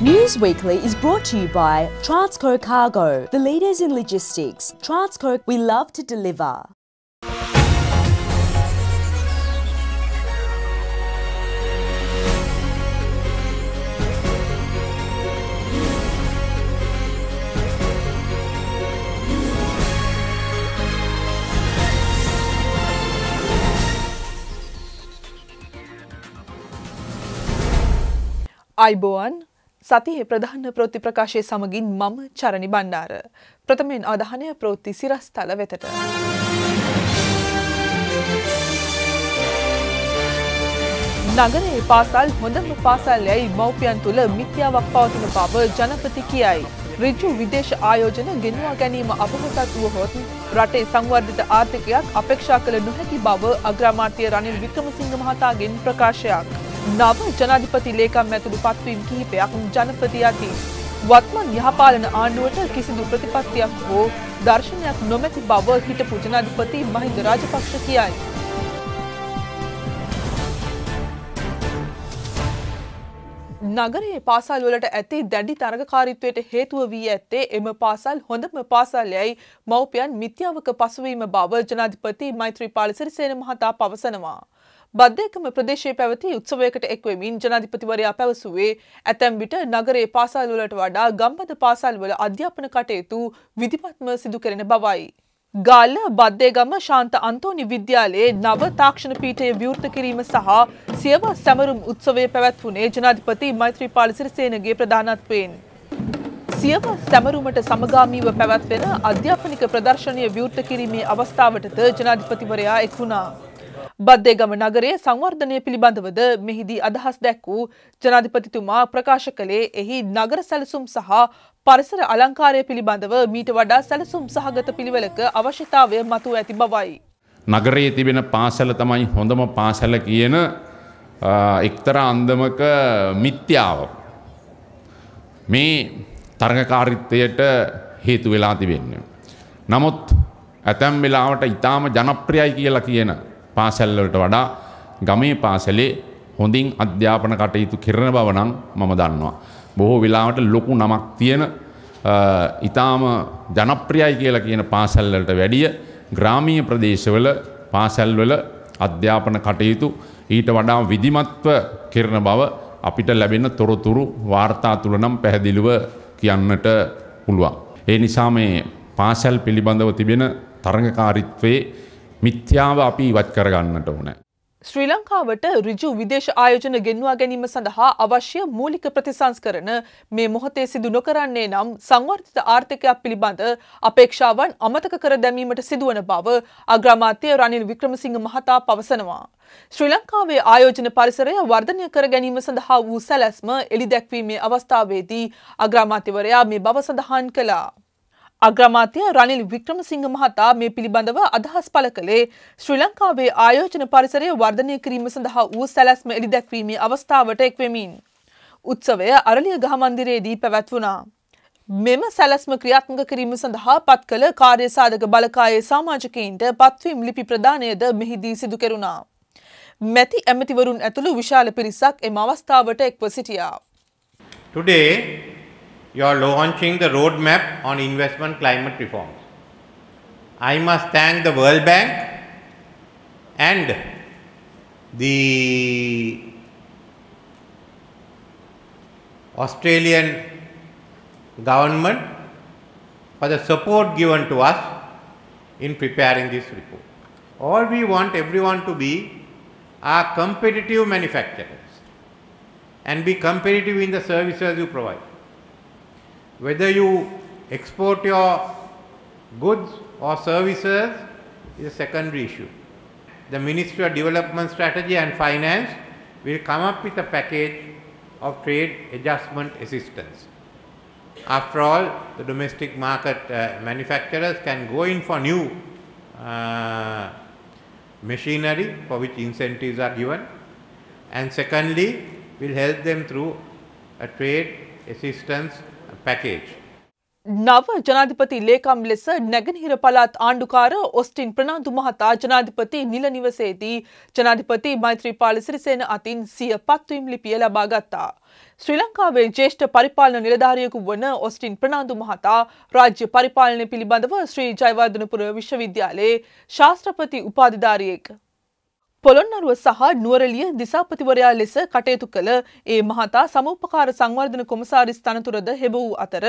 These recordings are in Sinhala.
News Weekly is brought to you by Transco Cargo, the leaders in logistics. Transco, we love to deliver. අයිබෝවන් සතියේ ප්‍රධාන ප්‍රෘති ප්‍රකාශය සමගින් මම චරණි බණ්ඩාර. ප්‍රථමයෙන් අදහනය ප්‍රෘති සිරස්ථල වෙතට. නගරේ පාසල් හොඳම පාසල් යැයි මව්පියන් තුළ මිත්‍යාවක් පවතින බව ජනපති කියයි. රිජු විදේශ ආයෝජන ගෙනවා ගැනීම අපහසත් වුවහොත් රටේ සංවර්ධිත ආර්ථිකයක් අපේක්ෂා කළ නොහැකි බව අග්‍රාමාත්‍ය රනිල් වික්‍රමසිංහ මහතාගෙන් ප්‍රකාශයක්. නව ජනාධිපති ලේකම් ඇතුළු පත්වීම් කිහිපයක් ජනපති අතින්. වත්මන් යහපාලන ආණ්ඩුවට කිසිදු ප්‍රතිපත්තියක් හෝ දර්ශනයක් නොමැති බව හිටපු ජනාධිපති මහින්ද රාජපක්ෂ කියයි. නගරයේ පාසල් වලට ඇති දැඩි තරගකාරීත්වයට හේතුව වී ඇත්තේ එම පාසල් හොඳම පාසල් යැයි මව්පියන් මිත්‍යාවක පසුවීම බව ජනාධිපති මෛත්‍රීපාල සිරිසේන මහතා පවසනවා. බද්ධයකම ප්‍රදේශයේ පැවති උත්සවයකට එක්වෙමින් ජනාධිපතිවරයා පැවසුවේ ඇතැම් විට නගරයේ පාසල් වලට වඩා ගම්බද පාසල් වල අධ්‍යාපන කටයුතු විධිමත්ම සිදු කෙරෙන බවයි. ගාල්ල බද්දේගම ශාන්ත අන්තෝනි විද්‍යාලයේ නව තාක්ෂණ පීඨය විවෘත කිරීම සහ සියව සැමරුම් උත්සවය පැවැත්වුණේ ජනාධිපති මෛත්‍රීපාල සිරිසේනගේ ප්‍රධානත්වයෙන්. සියව සැමරුමට සමගාමීව පැවැත්වෙන අධ්‍යාපනික ප්‍රදර්ශනය විවෘත කිරීමේ අවස්ථාවටද ජනාධිපතිවරයා එක් වුණා. බද්දේගම නගරයේ සංවර්ධනය පිළිබඳවද මෙහිදී අදහස් දැක් වූ ජනාධිපතිතුමා ප්‍රකාශ කළේ එහි නගර සැලසුම් සහ පරිසර අලංකාරය පිළිබඳව මීට වඩා සැලසුම් සහගත පිළිවෙලක අවශ්‍යතාවය මතුව ඇති බවයි. නගරයේ තිබෙන පාසල තමයි හොඳම පාසල කියන එක්තර අන්දමක මිත්‍යාව. මේ තරගකාරිත්වයට හේතු වෙලා තිබෙන්නේ. නමුත් ඇතැම් වෙලාවට ඉතාම ජනප්‍රියයි කියලා කියන පාසැල්ලට වඩා ගමේ පාසලේ හොඳින් අධ්‍යාපන කටයුතු කරන බව නම් මම දන්නවා. බොහෝ වෙලාවට ලොකු නමක් තියෙන ඉතාම ජනප්‍රියයි කියලා කියන පාසැල්වලට වැඩිය ග්‍රාමීය ප්‍රදේශවල පාසැල්වල අධ්‍යාපන කටයුතු ඊට වඩා විධිමත්ව කරන බව අපිට ලැබෙන තොරතුරු වාර්තා තුළ නම් පැහැදිලිව කියන්නට පුළුවන්. ඒ නිසා මේ පාසැල් පිළිබඳව තිබෙන තරඟකාරිත්වයේ මිත්‍යාව අපි ඉවත් කරගන්නට ඕන. ශ්‍රී ලංකාවට රිජු විදේශ ආයෝජන ගෙන්වා ගැනීම සඳහා අවශ්‍ය මූලික ප්‍රතිසංස්කරන මේ මොහොතේ සිදු නොකරන්නේ නම් සංවර්ධිත ආර්ථිකයක් පිළිබඳ අපේක්ෂාවන් අමතක කර දැමීමට සිදුවන බව අග්‍රාමාත්‍ය රනිල් වික්‍රමසිංහ මහතා පවසනවා. ශ්‍රී ලංකාවේ ආයෝජන පරිසරය වර්ධනය කර ගැනීම සඳහා වූ සැලැස්ම එළි දැක්වීමේ අවස්ථාවේදී අග්‍රාමාත්‍යවරයා මේ බව සඳහන් කළා. අග්‍රමාත්‍ය රනිල් වික්‍රමසිංහ මහතා මේ පිළිබඳව අදහස් පළ කළේ ශ්‍රී ලංකාවේ ආයෝජන පරිසරය වර්ධනය කිරීම සඳහා වූ සැලැස්ම එළිදැක්වීමේ අවස්ථාවට එක්වෙමින්. උත්සවය අරලිය ගහ මන්දිරයේදී පැවැත්වුණා. මෙම සැලැස්ම ක්‍රියාත්මක කිරීම සඳහා පත් කළ කාර්යසාධක බලකායේ සාමාජිකයින්ට පත්වීම් ලිපි ප්‍රදානයද මෙහිදී සිදු කෙරුණා. මැති ඇමතිවරුන් ඇතුළු විශාල පිරිසක් එම අවස්ථාවට එක්ව සිටියා. Today, you are launching the roadmap on investment climate reforms. I must thank the World Bank and the Australian government for the support given to us in preparing this report. All we want everyone to be are competitive manufacturers and be competitive in the services you provide. Whether you export your goods or services is a secondary issue. The Ministry of Development Strategy and Finance will come up with a package of trade adjustment assistance. After all, the domestic market uh, manufacturers can go in for new uh, machinery for which incentives are given and secondly will help them through a trade assistance package. නව ජනාධිපති ලේකම් ලෙස නැගෙනහිර පළාත් ආණ්ඩුකාර ඔස්ටින් ප්‍රනාන්දු මහතා ජනාධිපති නිල නිවසේදී ජනාධිපති මෛත්‍රීපාල සිරිසේන අතින් සිය පත්වීම් ලිපිය ලබා ගත්තා. ශ්‍රී ලංකාවේ ජේෂ්ඨ පරිපාලන නිලධාරියෙකු වන ඔස්ටින් ප්‍රනාන්දු මහතා රාජ්‍ය පරිපාලනය පිළිබඳව ශ්‍රී ජයවර්ධනපුර විශ්වවිද්‍යාලයේ ශාස්ත්‍රපති උපාධිධාරියෙක්. පොළොන්නරුව සහ නුවරලිය දිසාපතිවරයා ලෙස කටයුතු කළ ඒ මහතා සමූපකාර සංවර්ධන කොමසාරිස් තනතුරද හෙබ වූ අතර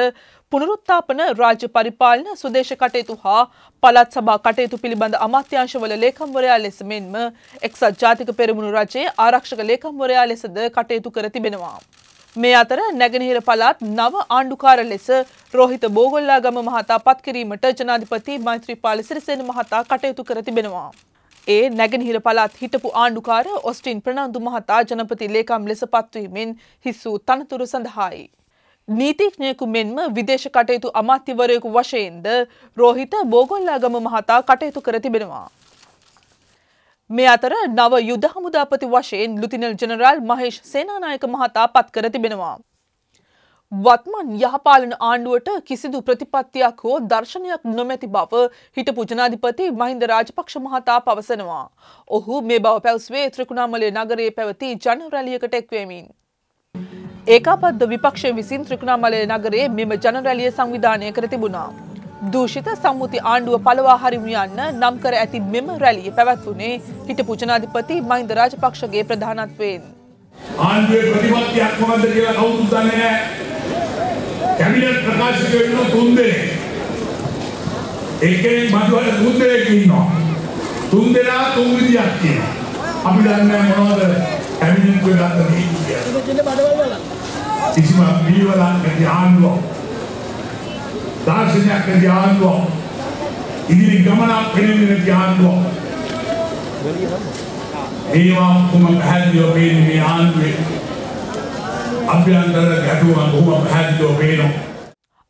පුනරුත්ථාපන රාජ්‍ය පරිපාලන සුදේශ කටයුතු හා පළාත් සභා කටයුතු පිළිබඳ අමාත්‍යාංශවල ලේකම්වරයා ලෙස මෙන්ම එක්සත් ජාතික පෙරමුණු රජයේ ආරක්ෂක ලේකම්වරයා ලෙසද කටයුතු කර තිබෙනවා. මේ අතර නැගෙනහිර පළාත් නව ආණ්ඩුකාර ලෙස රෝහිත බෝගොල්ලාගම මහතා පත් කිරීමට ජනාධිපති මෛත්‍රීපාල සිරිසේන මහතා කටයුතු කර තිබෙනවා. ඒ නැගෙනහිර පළාත් හිටපු ආණ්ඩුකාර ඔස්ටින් ප්‍රනාන්දු මහතා ජනපති ලේකම් ලෙස පත්වීමෙන් හිස් වූ තනතුරු සඳහායි. නීතිඥයෙකු මෙන්ම විදේශ කටයුතු අමාත්‍යවරයෙකු වශයෙන්ද රෝහිත බෝගොල්ලාගම මහතා කටයුතු කර තිබෙනවා. මේ අතර නව යුද හමුදාපති වශයෙන් ලුතිනල් ජනරාල් මහේෂ් සේනානායක මහතා පත් කර තිබෙනවා. වත්මන් යහපාලන ආණ්ඩුවට කිසිදු ප්‍රතිපත්තියක් හෝ දර්ශනයක් නොමැති බව හිටපු ජනාධිපති මහින්ද රාජපක්ෂ මහතා පවසනවා. ඔහු මේ බව පැවස්වේ ත්‍රිකුණාමලය නගරයේ පැවති ජන රැලියකට එක්වමින්. ඒකාපද්ද විපක්ෂය විසින් ත්‍රිකුණාමලය නගරයේ මෙම ජන රැලිය සංවිධානය කර තිබුණා. දූෂිත සම්මුති ආණ්ඩුව පලවා හරිමු යන්න නම් කර ඇති මෙම රැලිය පැවැත්වුණේ හිටපු ජනාධිපති මහින්ද රාජපක්ෂගේ ප්‍රධානත්වයෙන්. ආණ්ඩුවේ ප්‍රතිපත්තියක් මොකද්ද කියලා කවුරුත් දන්නේ නැහැ. කැබිනට් ප්‍රකාශක වෙන්න තුන් දෙනෙක්. එක්කෙනෙක් මතුවල තුන් දෙනෙක් ඉන්නවා. තුන් දෙනා තුන් විදියක් කියනවා. අපි දන්නේ මොනවද කැබිනට් එක ගන්න දෙන්නේ. කිසිම පිළිවෙලක් නැති ආණ්ඩුව. දාර්ශනිකයක් නැති ආණ්ඩුව. ඉදිරි ගමනක් පෙනෙන්නේ නැති ආණ්ඩුව. ඒවා කොහොම පැහැදිලිව පේන්නේ මේ ආණ්ඩුවේ අභ්‍යන්තර ගැටුම් බොහොම පැහැදිලිව පේනවා.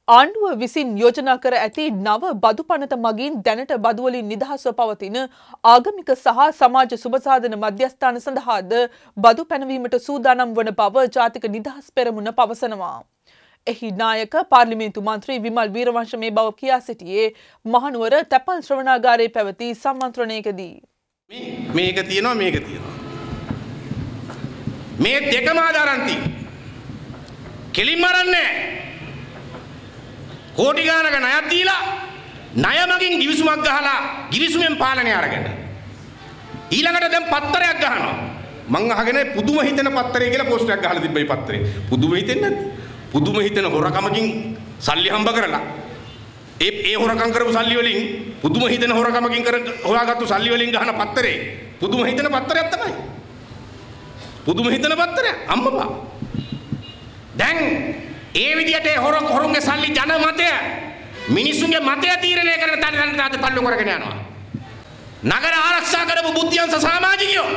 ආණ්ඩුව විසින් යෝජනා කර ඇති නව බදු පනත මගින් දැනට බදුවලින් නිදහස්ව පවතින ආගමික සහ සමාජ සුභසාධන මධ්‍යස්ථාන සඳහාද බදු පැනවීමට සූදානම් වන බව ජාතික නිදහස් පෙරමුණ පවසනවා. එහි නායක පාර්ලිමේන්තු මන්ත්‍රී විමල් වීරවංශ මේ බව කියා සිටියේ මහනුවර තැපල් ශ්‍රවණාගාරයේ පැවති සම්මන්ත්‍රණයකදී. මේක තියෙනවා මේක තියෙනවා. මේ දෙකම ආදාරන්ති. කෙලින්ම අරන්නේ. කෝටි ගානක ණයක් දීලා ණය මගින් givisුමක් ගහලා givisුමෙන් පාලනය අරගෙන. ඊළඟට දැන් පත්තරයක් ගහනවා. මං අහගෙන පුදුම හිතෙන පත්තරය කියලා පෝස්ටරයක් ගහලා තිබ්බයි පත්තරේ. පුදුම හිතෙන්නේ නැද්ද පුදුම හිතෙන හොරකමකින් සල්ලි හම්බ කරලා. ඒ ඒ හොරකම් කරපු සල්ලි වලින් පුදුම හිතෙන හොරකමකින් කර හොයාගත්තු සල්ලි වලින් ගහන පත්තරේ පුදුම හිතෙන පත්තරයක් තමයි. පුදුම හිතන පත්තරයක්. අම්මපා. දැන් ඒ විදියට හොර හොරුන්ගේ සල්ලි ජන මතය මිනිස්සුන්ගේ මතය තීරණය කරන තැන තැනට තල්ලු කරගෙන යනවා. නගර ආරක්ෂා කරපු බුද්ධියන්ස සමාජිකයෝ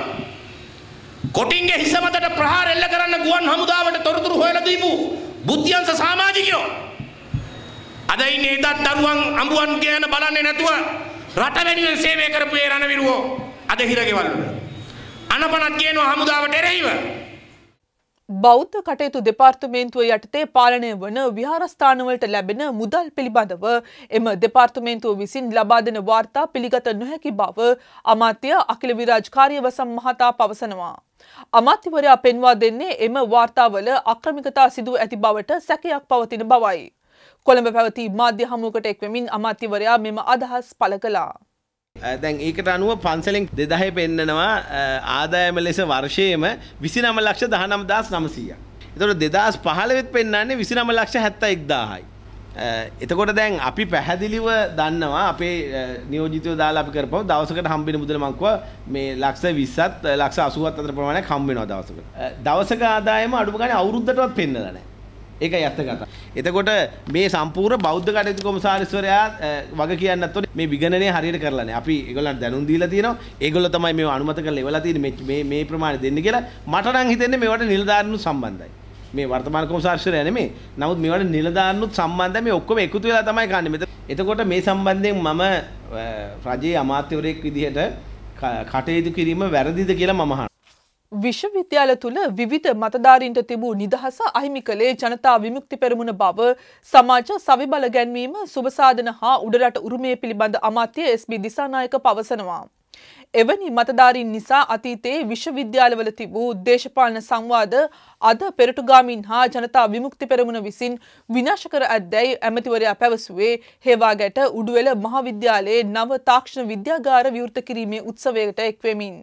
කොටින්ගේ හිස මතට ප්‍රහාර එල්ල කරන්න ගුවන් හමුදාවට තොරතුරු හොයලා දීපු බුද්ධියන්ස සමාජිකයෝ. අද ඉන්නේ එදත් දරුවන් අඹුවන් කියන බලන්නේ නැතුව රට වෙනුවෙන් සේවය කරපු ඒ රණවිරුවෝ අද හිරගෙවල් වල. අනපනත් කියනවා හමුදාවට එරෙහිව. බෞද්ධ කටයුතු දෙපාර්තමේන්තුව යටතේ පාලනය වන විහාරස්ථානවලට ලැබෙන මුදල් පිළිබඳව එම දෙපාර්තමේන්තුව විසින් ලබා දෙන වාර්තා පිළිගත නොහැකි බව අමාත්‍ය අකිල විරාජ් කාර්යවසම් මහතා පවසනවා. අමාත්‍යවරයා පෙන්වා දෙන්නේ එම වාර්තාවල අක්‍රමිකතා සිදුව ඇති බවට සැකයක් පවතින බවයි. කොළඹ පැවති මාධ්‍ය හමුවකට එක්වමින් අමාත්‍යවරයා මෙම අදහස් පළ කළා. දැන් ඒකට අනුව පන්සලෙන් දෙදහය පෙන්නනවා ආදායම ලෙස වර්ෂයම විසි නම ලක්ෂ දහනම් දස් නමසීය. එතොට දෙදස් පහලවෙත් පෙන්න්නන්නේ විසි නම ලක්ෂ හැත්ත එක්දාහයි. එතකොට දැන් අපි පැහැදිලිව දන්නවා අපේ නියෝජිතය දාලා අපි කරපව දවසකට හම්බෙන මුදල මංකව මේ ලක්ෂ විස්සත් ලක්ෂ අසුවත් අතර ප්‍රමාණය කම්බෙනවා දවසක. දවසක ආදායම අඩුම ගානේ අවුරුද්දටවත් පෙන්නලා නැහැ. ඒක ඇත්ත කතා. එතකොට මේ සම්පූර්ණ බෞද්ධ කටයුතු කොමසාරිස්වරයා වග කියන්න නැත්නම් මේ විගණනය හරියට කරලා නැහැ. අපි ඒගොල්ලන්ට දැනුම් දීලා තියෙනවා. ඒගොල්ලෝ තමයි මේව අනුමත කරලා ඉවලා තියෙන්නේ මේ මේ ප්‍රමාණය දෙන්න කියලා. මට නම් හිතෙන්නේ මේවට නිලධාරීනුත් සම්බන්ධයි. මේ වර්තමාන කොමසාරිස්වරයා නෙමෙයි. නමුත් මේවට නිලධාරීනුත් සම්බන්ධයි. මේ ඔක්කොම එකතු වෙලා තමයි කන්නේ. මෙතන එතකොට මේ සම්බන්ධයෙන් මම රජයේ අමාත්‍යවරයෙක් විදිහට කටයුතු කිරීම වැරදිද කියලා මම අහනවා. විශ්වවිද්‍යාල තුළ විවිධ මතධාරීන්ට තිබූ නිදහස අහිමි කළේ ජනතා විමුක්ති පෙරමුණ බව සමාජ සවිබල ගැන්වීම සුභසාධන හා උඩරට උරුමය පිළිබඳ අමාත්‍ය SB දිසානායක පවසනවා. එවැනි මතධාරීන් නිසා අතීතයේ විශ්වවිද්‍යාලවල තිබූ දේශපාලන සංවාද අද පෙරටුගාමින් හා ජනතා විමුක්ති පෙරමුණ විසින් විනාශ කර ඇද්දැයි ඇමතිවරයා පැවසුවේ හේවාගැට උඩුවෙල මහාවිද්‍යාලයේ නව තාක්ෂණ විද්‍යාගාර විවෘත කිරීමේ උත්සවයට එක්වෙමින්.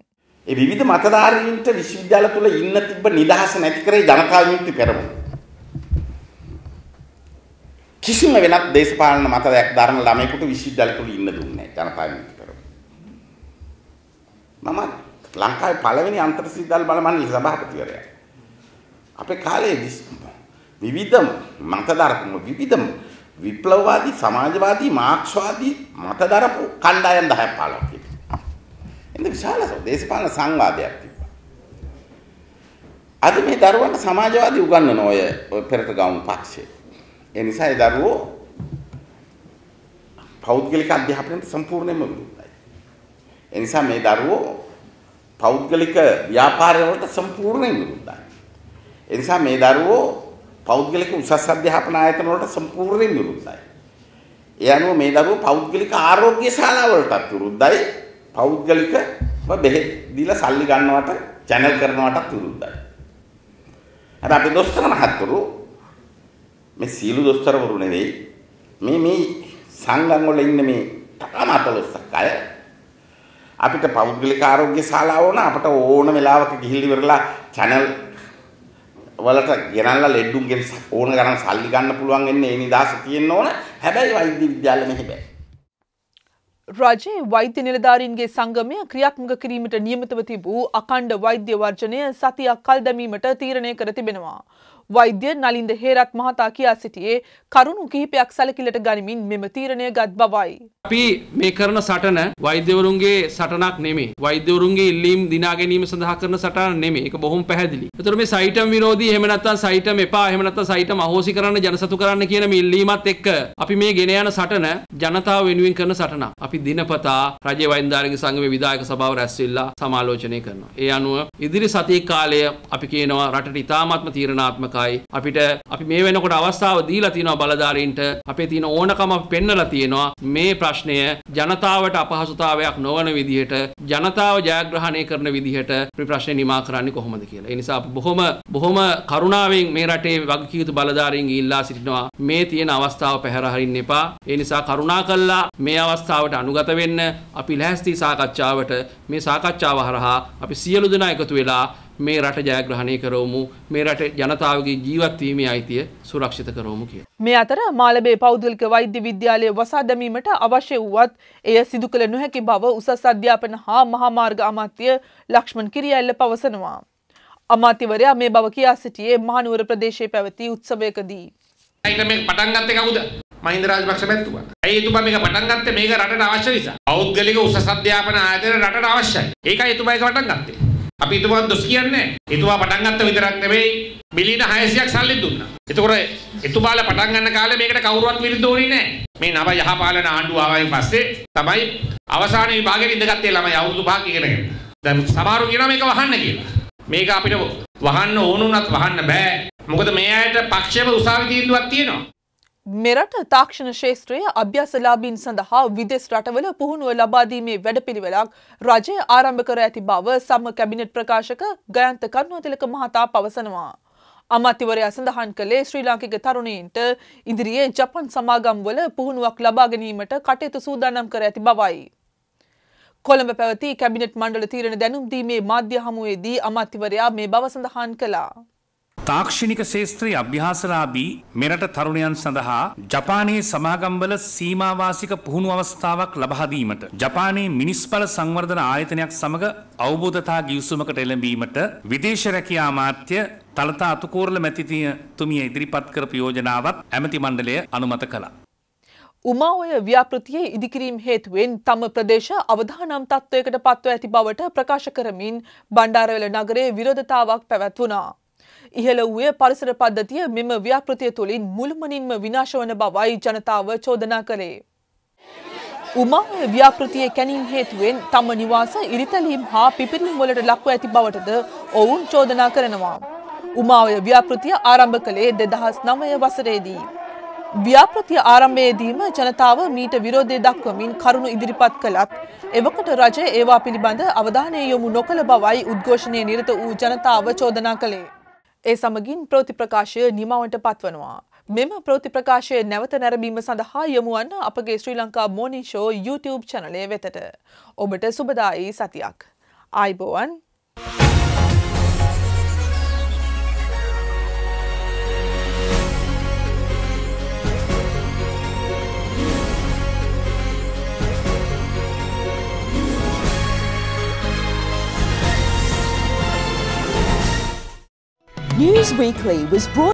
ඒ විවිධ මතධාරීන්ට විශ්වවිද්‍යාල තුල ඉන්න තිබ්බ නිදහස නැති කරේ ජනතා විමුක්ති පෙරමුණ. කිසිම වෙනත් දේශපාලන මතයක් දරන ළමයෙකුට විශ්වවිද්‍යාල තුල ඉන්න දුන්නේ නැහැ ජනතා විමුක්ති පෙරමුණ. මම ලංකාවේ පළවෙනි අන්තර් විශ්වවිද්‍යාල බල මණ්ඩල සභාපතිවරයා. අපේ කාලේ විවිධ මතදරපු විවිධ විප්ලවවාදී සමාජවාදී මාක්ස්වාදී මතදරපු කණ්ඩායම් 10ක් 15ක් එන්න විශාල දේශපාලන සංවාදයක් තිබ්බා. අද මේ දරුවන්ට සමාජවාදී උගන්වන ඔය ඔය පෙරට ගවුම් පක්ෂය. ඒ නිසා ඒ දරුවෝ පෞද්ගලික අධ්‍යාපනයට සම්පූර්ණයෙන්ම විරුද්ධයි. ඒ නිසා මේ දරුවෝ පෞද්ගලික ව්‍යාපාර වලට සම්පූර්ණයෙන් විරුද්ධයි. ඒ නිසා මේ දරුවෝ පෞද්ගලික උසස් අධ්‍යාපන ආයතන වලට සම්පූර්ණයෙන් විරුද්ධයි. ඒ අනුව මේ දරුවෝ පෞද්ගලික ආරෝග්‍ය ශාලා වලටත් විරුද්ධයි. පෞද්ගලිකව බෙහෙත් දීලා සල්ලි ගන්නවට channel කරනවටත් විරුද්ධයි. අර අපි දොස්තර මහත්තුරු මේ සීළු දොස්තරවරු නෙවෙයි මේ මේ සංගම් වල ඉන්න මේ තරමතලොස්සක් අය අපිට පෞද්ගලික ආරෝග්‍ය ශාලාව ඕන අපට ඕන වෙලාවක ගිහිල්ලා ඉවරලා channel වලට ගෙනල්ලා ලෙඩුන්ගෙන් ඕන ගණන් සල්ලි ගන්න පුළුවන් වෙන්නේ ඒ නිදාස තියෙන්න ඕන හැබැයි වෛද්‍ය විද්‍යාලෙ මෙහෙ බෑ රජයේ වෛද්‍ය නිලධාරීන්ගේ සංගමය ක්‍රියාත්මක කිරීමට නියමිතව තිබූ අකණ්ඩ වෛද්‍ය වර්ජනය සතියක් කල් දැමීමට තීරණය කර තිබෙනවා. වෛද්‍ය නලින්ද හේරත් මහතා කියා සිටියේ කරුණු කිහිපයක් සැලකිලට ගනිමින් මෙම තීරණය ගත් බවයි. අපි මේ කරන සටන වෛද්‍යවරුන්ගේ සටනක් නෙමේ. වෛද්‍යවරුන්ගේ ඉල්ලීම් දිනා ගැනීම සඳහා කරන සටන නෙමේ. ඒක බොහොම පැහැදිලි. ඒතර මේ සයිටම් විරෝධී එහෙම නැත්නම් සයිටම් එපා එහෙම නැත්නම් සයිටම් අහෝසි කරන්න ජනසතු කරන්න කියන මේ ඉල්ලීමත් එක්ක අපි මේ ගෙන යන සටන ජනතාව වෙනුවෙන් කරන සටනක්. අපි දිනපතා රජයේ වෛද්‍යාරික සංගමේ විධායක සභාව රැස් වෙලා සමාලෝචනය කරනවා. ඒ අනුව ඉදිරි සතියේ කාලය අපි කියනවා රටට ඉතාමත්ම තීරණාත්මකයි. අපිට අපි මේ වෙනකොට අවස්ථාව දීලා තියෙනවා බලධාරීන්ට අපේ තියෙන ඕනකම පෙන්නලා තියෙනවා මේ ප්‍රශ්නය ජනතාවට අපහසුතාවයක් නොවන විදිහට ජනතාව ජයග්‍රහණය කරන විදිහට මේ ප්‍රශ්නේ නිමා කරන්නේ කොහොමද කියලා. ඒ නිසා අපි බොහොම බොහොම කරුණාවෙන් මේ රටේ වගකීතු බලධාරීන්ගේ ඉල්ලා සිටිනවා මේ තියෙන අවස්ථාව පැහැර හරින්න එපා. ඒ නිසා කරුණා කළා මේ අවස්ථාවට අනුගත වෙන්න අපි ලැහැස්ති සාකච්ඡාවට මේ සාකච්ඡාව හරහා අපි සියලු දෙනා එකතු වෙලා මේ රට ජයග්‍රහණය කරවමු මේ රට ජනතාවගේ ජීවත්වීමේ අයිතිය සුරක්ෂිත කරවමු කිය. මේ අතර මාලබේ පෞද්ගලික වෛද්‍ය විද්‍යාලය වසා දැමීමට අවශ්‍ය වුවත් එය සිදු කළ නොහැකි බව උසස් අධ්‍යාපන හා මහාමාර්ග අමාත්‍ය ලක්ෂ්මන් කිරියල්ල පවසනවා. අමාත්‍යවරයා මේ බව කියා සිටියේ මහනුවර ප්‍රදේශයේ පැවති උත්සවයකදී. අයිට මේ පටන් ගත්තේ කවුද? මහින්ද රාජපක්ෂ මැතිතුමා. ඇයි එතුමා මේක පටන් ගත්තේ මේක රටට අවශ්‍ය නිසා. පෞද්ගලික උසස් අධ්‍යාපන ආයතන රටට අවශ්‍යයි. ඒකයි එතුමා ඒක පටන් ගත්තේ. අපි එතුමාට දොස් කියන්නේ එතුමා පටන් ගත්ත විතරක් නෙවෙයි මිලියන 600ක් සල්ලි දුන්නා. එතකොට එතුමාලා පටන් ගන්න කාලේ මේකට කවුරුවත් විරුද්ධ වුණේ නැහැ. මේ නව යහපාලන ආණ්ඩුව ආවයින් පස්සේ තමයි අවසාන විභාගෙට ඉඳගත්තේ ළමයි අවුරුදු 5ක් ඉගෙනගෙන. දැන් සමහරු කියනවා මේක වහන්න කියලා. මේක අපිට වහන්න ඕනුනත් වහන්න බෑ. මොකද මේ අයට පක්ෂව උසාවි තීන්දුවක් තියෙනවා. මෙරට තාක්ෂණ ශේත්‍රයේ අභ්‍යාසලාබීන් සඳහා විදෙස් රටවල පුහුණුව ලබාදීමේ වැඩපිළිවෙලක් රජය ආරම්භ කර ඇති බව සම කැබිනට් ප්‍රකාශක ගයන්ත කරුණාතිලක මහතා පවසනවා. අමාත්‍යවරයා සඳහන් කළේ ශ්‍රී ලාංකික තරුණයින්ට ඉදිරියේ ජපන් සමාගම්වල පුහුණුවක් ලබා ගැනීමට කටයුතු සූදානම් කර ඇති බවයි. කොළඹ පැවති කැබිනට් මණ්ඩල තීරණ දැනුම් දීමේ මාධ්‍ය හමුවේදී අමාත්‍යවරයා මේ බව සඳහන් කළා. තාක්ෂණික ශේත්‍රයේ අභ්‍යාසලාභී මෙරට තරුණයන් සඳහා ජපානයේ සමාගම්වල සීමාවාසික පුහුණු අවස්ථාවක් ලබා දීමට ජපානයේ මිනිස්බල සංවර්ධන ආයතනයක් සමග අවබෝධතා ගිවිසුමකට එළඹීමට විදේශ රැකියා අමාත්‍ය තලතා අතුකෝරළ මැතිතුමිය ඉදිරිපත් කරපු යෝජනාවත් ඇමති මණ්ඩලය අනුමත කළා. උමාඔය ව්‍යාපෘතියේ ඉදිකිරීම් හේතුවෙන් තම ප්‍රදේශ අවධානම් තත්ත්වයකට පත්ව ඇති බවට ප්‍රකාශ කරමින් බණ්ඩාරවෙල නගරේ විරෝධතාවක් පැවැත්වුණා. ඉහළ වූයේ පරිසර පද්ධතිය මෙම ව්‍යාපෘතිය තුළින් මුළුමනින්ම විනාශ වන බවයි ජනතාව චෝදනා කළේ. උමාය ව්‍යාපෘතිය කැනීම් හේතුවෙන් තම නිවාස ඉරිතලීම් හා පිපිරීම් වලට ලක්ව ඇති බවටද ඔවුන් චෝදනා කරනවා. උමාවය ව්‍යාපෘතිය ආරම්භ කළේ දෙදහස් නමය වසරේදී. ව්‍යාපෘතිය ආරම්භයේදීම ජනතාව මීට විරෝධය දක්වමින් කරුණු ඉදිරිපත් කළත් එවකට රජය ඒවා පිළිබඳ අවධානය යොමු නොකළ බවයි උද්ඝෝෂණය නිරත වූ ජනතාව චෝදනා කළේ. ඒ සමගින් ප්‍රතිප්‍රකාශය නිමවට පත්වනවා. මෙම ප්‍රතිප්‍රකාශය නැවත නැරඹීම සඳහා යොමුවන්න අපගේ ශ්‍රී ලංකා මෝනින් ෂෝ YouTube චැනලය වෙතට. ඔබට සුබදායි සතියක්. ආයිබෝවන් News Weekly was brought